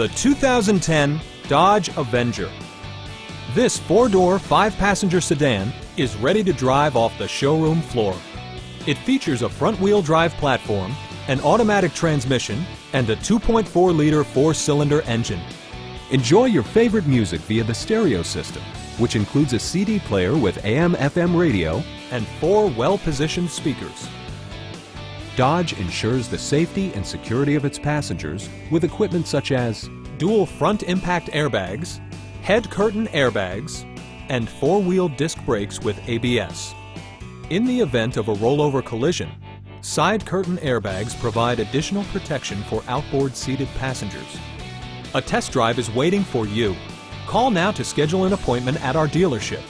the 2010 Dodge Avenger. This four-door, five-passenger sedan is ready to drive off the showroom floor. It features a front-wheel drive platform, an automatic transmission, and a 2.4-liter four-cylinder engine. Enjoy your favorite music via the stereo system, which includes a CD player with AM-FM radio and four well-positioned speakers. Dodge ensures the safety and security of its passengers with equipment such as dual front impact airbags, head curtain airbags, and four-wheel disc brakes with ABS. In the event of a rollover collision, side curtain airbags provide additional protection for outboard seated passengers. A test drive is waiting for you. Call now to schedule an appointment at our dealership